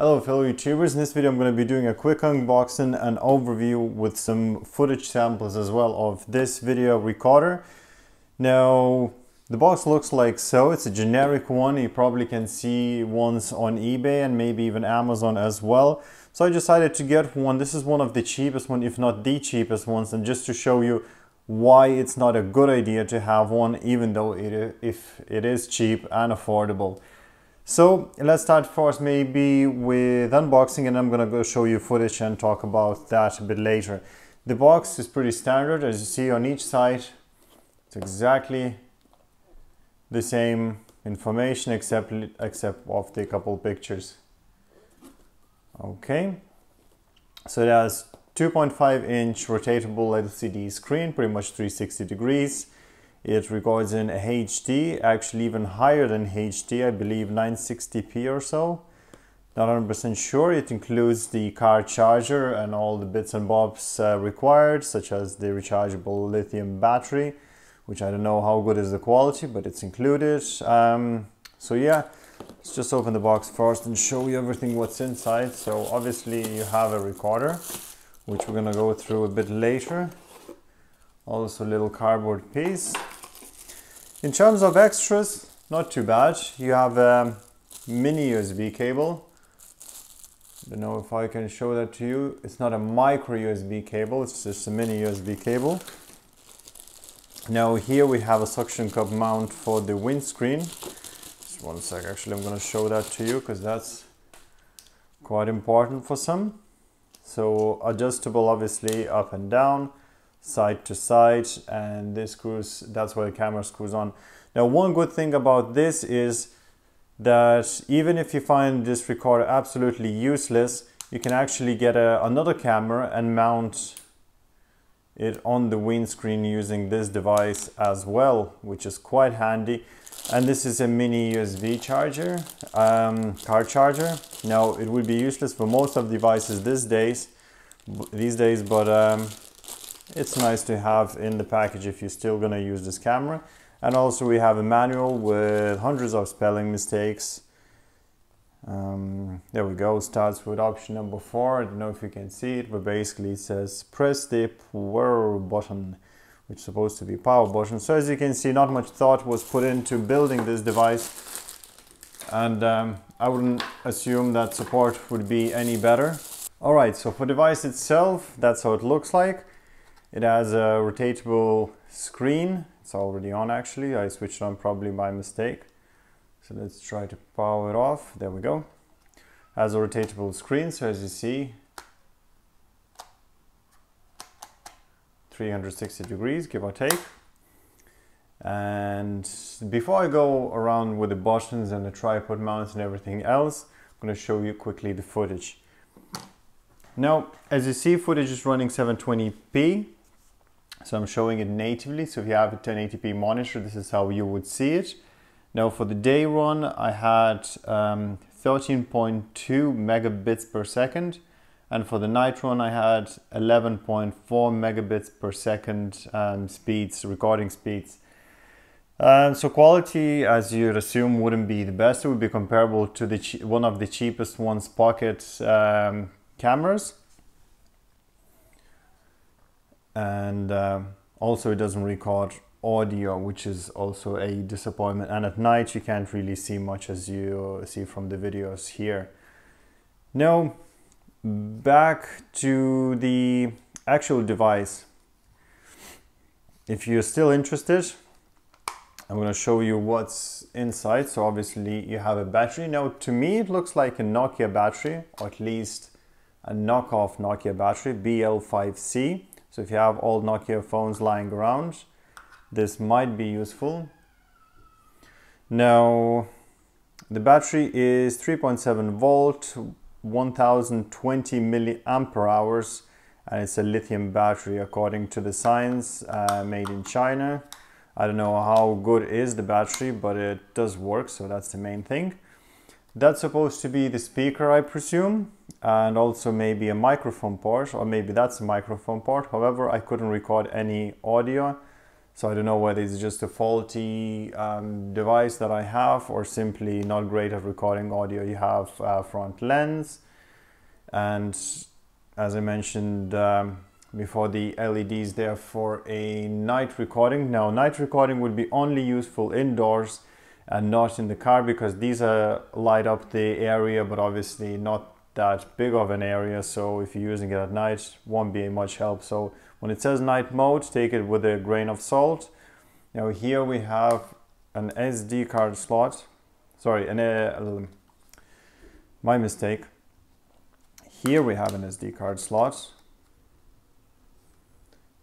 Hello fellow YouTubers, in this video I'm going to be doing a quick unboxing and overview with some footage samples as well of this video recorder. Now the box looks like so, it's a generic one, you probably can see ones on eBay and maybe even Amazon as well. So I decided to get one, this is one of the cheapest one if not the cheapest ones and just to show you why it's not a good idea to have one even though it, if it is cheap and affordable. So let's start first maybe with unboxing and I'm gonna go show you footage and talk about that a bit later. The box is pretty standard as you see on each side. It's exactly the same information except except of the couple pictures. Okay, so it has 2.5 inch rotatable LCD screen, pretty much 360 degrees. It records in HD, actually even higher than HD, I believe 960p or so. Not 100% sure. It includes the car charger and all the bits and bobs uh, required, such as the rechargeable lithium battery, which I don't know how good is the quality, but it's included. Um, so yeah, let's just open the box first and show you everything what's inside. So obviously you have a recorder, which we're gonna go through a bit later also a little cardboard piece. In terms of extras, not too bad. You have a mini USB cable. Don't know if I can show that to you. It's not a micro USB cable, it's just a mini USB cable. Now here we have a suction cup mount for the windscreen. Just one sec, actually I'm gonna show that to you because that's quite important for some. So adjustable obviously up and down side to side and this screws that's where the camera screws on. Now one good thing about this is that even if you find this recorder absolutely useless you can actually get a, another camera and mount it on the windscreen using this device as well which is quite handy. And this is a mini USB charger um, car charger. Now it would be useless for most of devices these days these days but um, it's nice to have in the package if you're still going to use this camera. And also we have a manual with hundreds of spelling mistakes. Um, there we go. Starts with option number four. I don't know if you can see it but basically it says press the power button which is supposed to be power button. So as you can see not much thought was put into building this device. And um, I wouldn't assume that support would be any better. Alright so for device itself that's how it looks like it has a rotatable screen. It's already on actually. I switched on probably by mistake. So let's try to power it off. There we go. Has a rotatable screen. So as you see, 360 degrees, give or take. And before I go around with the buttons and the tripod mounts and everything else, I'm going to show you quickly the footage. Now, as you see, footage is running 720p so I'm showing it natively. So if you have a 1080p monitor, this is how you would see it. Now for the day run, I had 13.2 um, megabits per second. And for the night run, I had 11.4 megabits per second um, speeds, recording speeds. Um, so quality, as you'd assume, wouldn't be the best. It would be comparable to the one of the cheapest ones, pocket um, cameras and uh, also it doesn't record audio which is also a disappointment. And at night you can't really see much as you see from the videos here. Now back to the actual device. If you're still interested I'm going to show you what's inside. So obviously you have a battery. Now to me it looks like a Nokia battery or at least a knockoff Nokia battery BL5C so if you have old Nokia phones lying around, this might be useful. Now, the battery is 3.7 volt, 1020 milliampere hours, and it's a lithium battery according to the science uh, made in China. I don't know how good is the battery, but it does work, so that's the main thing. That's supposed to be the speaker, I presume, and also maybe a microphone port, or maybe that's a microphone port. However, I couldn't record any audio, So I don't know whether it's just a faulty um, device that I have or simply not great at recording audio. You have uh, front lens and as I mentioned um, before the LEDs there for a night recording. Now night recording would be only useful indoors and not in the car because these are light up the area but obviously not that big of an area so if you're using it at night won't be much help so when it says night mode, take it with a grain of salt. Now here we have an SD card slot. Sorry, an, uh, my mistake. Here we have an SD card slot.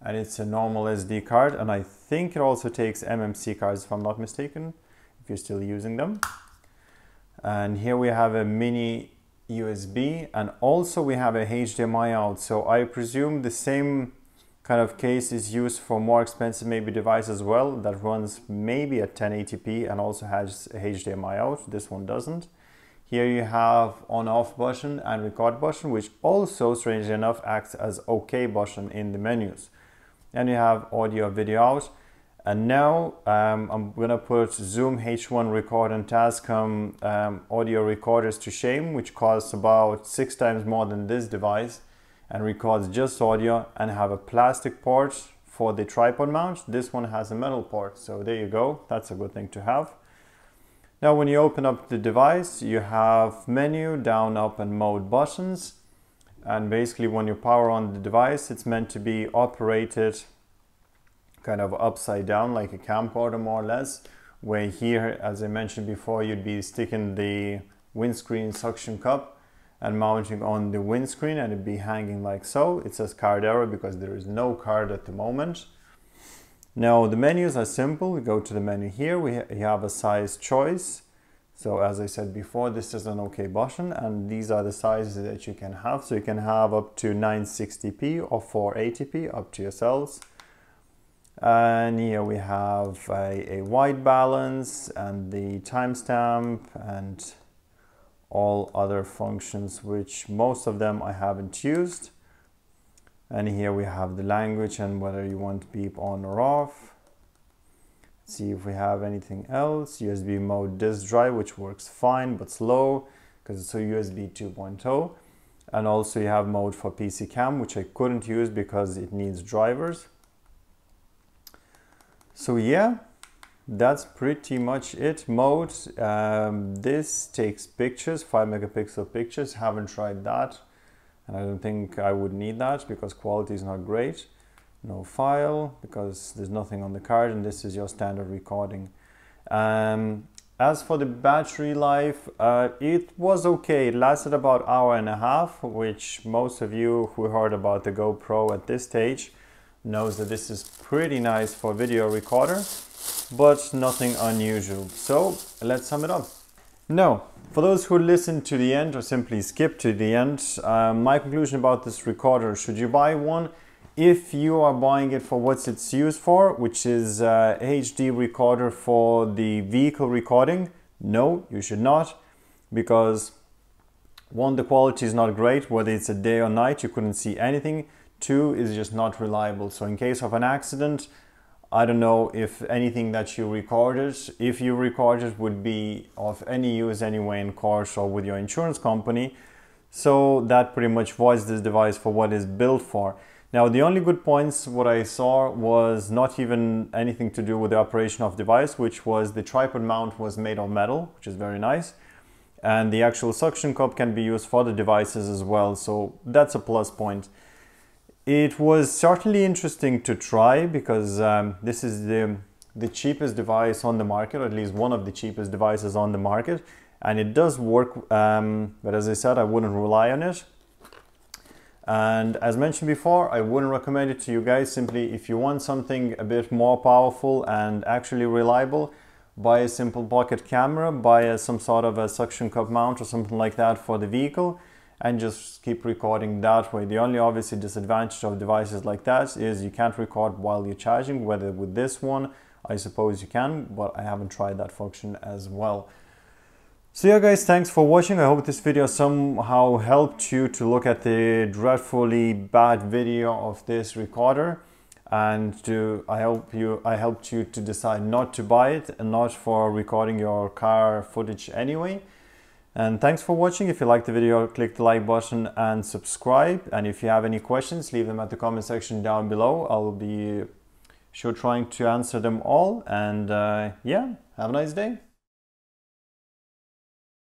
And it's a normal SD card. And I think it also takes MMC cards if I'm not mistaken, if you're still using them. And here we have a mini USB and also we have a HDMI out. So I presume the same kind of case is used for more expensive maybe device as well that runs maybe at 1080p and also has a HDMI out. This one doesn't. Here you have on off button and record button which also strangely enough acts as OK button in the menus. And you have audio video out. And now um, I'm gonna put Zoom H1 Record and Tascam um, audio recorders to shame which costs about six times more than this device and records just audio and have a plastic port for the tripod mount. This one has a metal port, so there you go. That's a good thing to have. Now when you open up the device, you have menu, down, up and mode buttons. And basically when you power on the device, it's meant to be operated kind of upside down like a camcorder more or less. Where here, as I mentioned before, you'd be sticking the windscreen suction cup and mounting on the windscreen and it'd be hanging like so. It says card error because there is no card at the moment. Now the menus are simple. We go to the menu here. We ha have a size choice. So as I said before, this is an OK button and these are the sizes that you can have. So you can have up to 960p or 480p up to yourselves. Uh, and here we have a, a white balance and the timestamp and all other functions which most of them I haven't used. And here we have the language and whether you want beep on or off. See if we have anything else. USB mode disk drive which works fine but slow because it's a USB 2.0 and also you have mode for PC cam which I couldn't use because it needs drivers so yeah that's pretty much it. Mode um, this takes pictures 5 megapixel pictures. Haven't tried that and I don't think I would need that because quality is not great. No file because there's nothing on the card and this is your standard recording. Um, as for the battery life uh, it was okay. It lasted about hour and a half which most of you who heard about the GoPro at this stage knows that this is pretty nice for video recorder but nothing unusual. So let's sum it up. Now, for those who listen to the end or simply skip to the end, uh, my conclusion about this recorder, should you buy one? If you are buying it for what it's used for, which is a HD recorder for the vehicle recording, no, you should not, because one, the quality is not great, whether it's a day or night, you couldn't see anything. Two, is just not reliable. So in case of an accident, I don't know if anything that you recorded, if you recorded would be of any use anyway in cars or with your insurance company. So that pretty much voids this device for what it's built for. Now the only good points what I saw was not even anything to do with the operation of device, which was the tripod mount was made of metal, which is very nice. And the actual suction cup can be used for the devices as well. So that's a plus point. It was certainly interesting to try because um, this is the, the cheapest device on the market, or at least one of the cheapest devices on the market. And it does work, um, but as I said, I wouldn't rely on it. And as mentioned before, I wouldn't recommend it to you guys. Simply, if you want something a bit more powerful and actually reliable, buy a simple pocket camera, buy a, some sort of a suction cup mount or something like that for the vehicle and just keep recording that way. The only obviously disadvantage of devices like that is you can't record while you're charging, whether with this one, I suppose you can, but I haven't tried that function as well. So yeah guys, thanks for watching. I hope this video somehow helped you to look at the dreadfully bad video of this recorder. and to, I hope you I helped you to decide not to buy it and not for recording your car footage anyway. And thanks for watching. If you liked the video, click the like button and subscribe. And if you have any questions, leave them at the comment section down below. I'll be sure trying to answer them all. And uh, yeah, have a nice day.